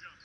jump.